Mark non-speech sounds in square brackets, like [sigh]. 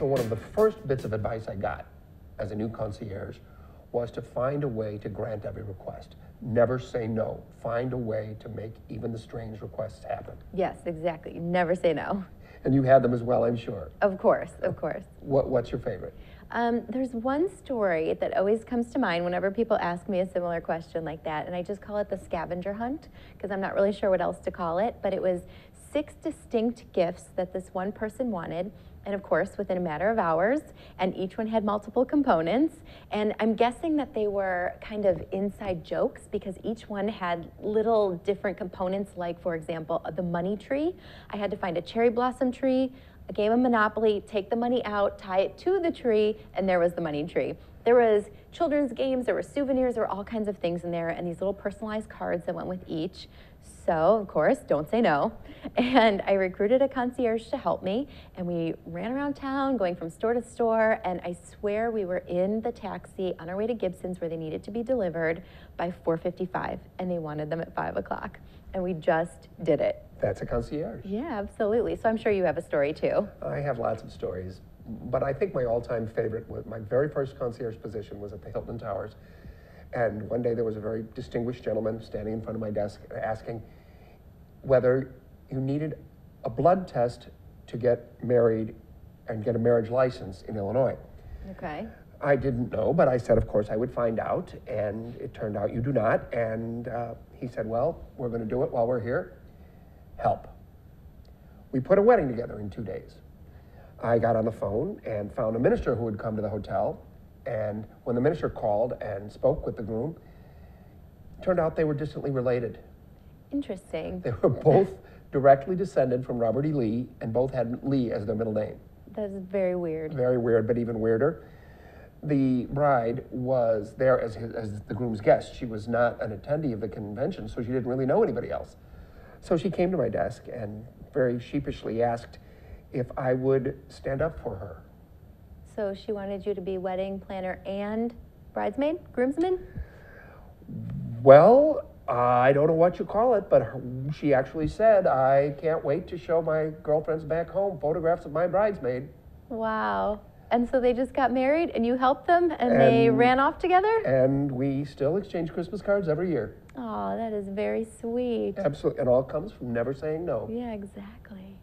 So one of the first bits of advice I got as a new concierge was to find a way to grant every request. Never say no. Find a way to make even the strange requests happen. Yes, exactly. Never say no. And you had them as well, I'm sure. Of course, of course. What, what's your favorite? Um, there's one story that always comes to mind whenever people ask me a similar question like that, and I just call it the scavenger hunt because I'm not really sure what else to call it. But it was six distinct gifts that this one person wanted and of course within a matter of hours and each one had multiple components and i'm guessing that they were kind of inside jokes because each one had little different components like for example the money tree i had to find a cherry blossom tree a game of monopoly take the money out tie it to the tree and there was the money tree there was children's games there were souvenirs there were all kinds of things in there and these little personalized cards that went with each so, of course, don't say no. [laughs] And I recruited a concierge to help me, and we ran around town going from store to store. And I swear we were in the taxi on our way to Gibson's where they needed to be delivered by 4:55, and they wanted them at 5 o'clock. And we just did it. That's a concierge. Yeah, absolutely. So I'm sure you have a story too. I have lots of stories, but I think my all-time favorite was my very first concierge position was at the Hilton Towers. And one day there was a very distinguished gentleman standing in front of my desk asking whether you needed a blood test to get married and get a marriage license in Illinois. Okay. I didn't know, but I said, of course, I would find out, and it turned out you do not. And uh, he said, Well, we're going to do it while we're here. Help. We put a wedding together in two days. I got on the phone and found a minister who had come to the hotel. And when the minister called and spoke with the groom, it turned out they were distantly related. Interesting. They were both directly descended from Robert E. Lee, and both had Lee as their middle name. That's very weird. Very weird, but even weirder. The bride was there as, his, as the groom's guest. She was not an attendee of the convention, so she didn't really know anybody else. So she came to my desk and very sheepishly asked if I would stand up for her. So she wanted you to be wedding planner and bridesmaid, groomsman? Well, I don't know what you call it, but her, she actually said, I can't wait to show my girlfriends back home photographs of my bridesmaid. Wow. And so they just got married and you helped them and, and they ran off together? And we still exchange Christmas cards every year. Oh, that is very sweet. Absolutely. It all comes from never saying no. Yeah, exactly.